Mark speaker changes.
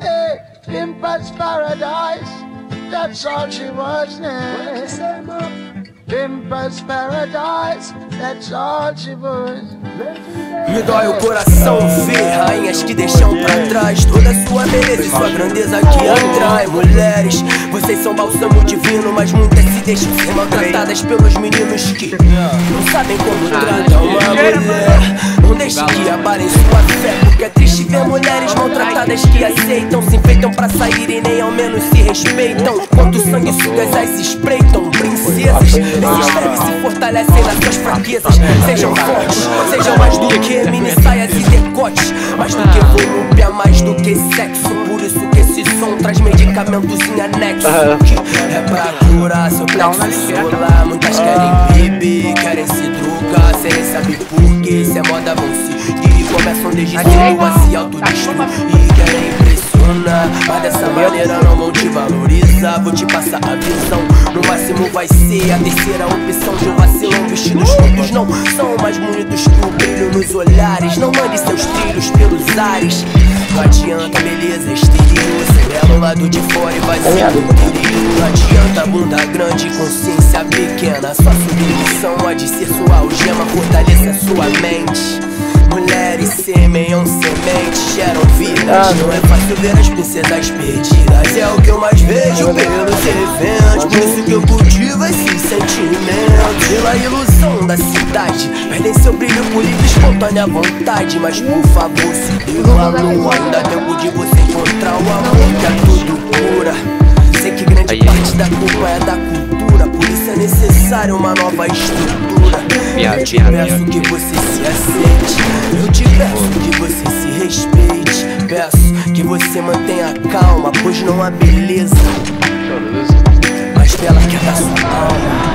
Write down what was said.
Speaker 1: Hey, Paradise, that's all she was now. Paradise, that's all she was.
Speaker 2: Me dói o coração ver rainhas que deixam pra trás Toda sua beleza e sua grandeza que atrai Mulheres, vocês são bálsamo divino Mas muitas se deixam ser maltratadas pelos meninos que Não sabem como tratar uma mulher Não deixe que abalem sua fé mulheres maltratadas que aceitam Se enfeitam pra sair e nem ao menos se respeitam. Quanto sanguessugas as espreitam. Princesas, esses devem se fortalecem nas suas fraquezas. Sejam fortes, sejam mais do que mini saias e decotes. Mais do que volúpia, mais do que sexo. Por isso que esse som traz medicamentos em anexo. Que é pra curar seu plexo solar. Muitas querem beber, querem se drogar Sem saber por que se é moda vão seguir. Começam desde cedo a se autodestruir E querem impressionar Mas dessa maneira não vão te valorizar Vou te passar a visão No máximo vai ser a terceira opção. De um vacilão Vestidos juntos não são mais bonitos que o brilho nos olhares. Não mande seus trilhos pelos ares. Não adianta beleza exterior Ser belo lado de fora e vazio no interior Não adianta bunda grande consciência pequena. Sua submissão há de ser sua algema Fortaleça a sua mente geram vidas. Não é fácil ver as princesas perdidas. É o que eu mais vejo pelos eventos. Por isso que eu cultivo esses sentimentos. Pela ilusão da cidade. Perdem seu brilho por livre espontânea vontade. Mas por favor, se dê valor Ainda é tempo de você encontrar o amor Que é tudo cura. Sei que grande parte da culpa é da cultura. Por isso é necessário uma nova estrutura. Eu te peço que você se aceite Eu te peço que você se respeite que você mantenha calma Pois não há beleza. Mais bela que a da sua alma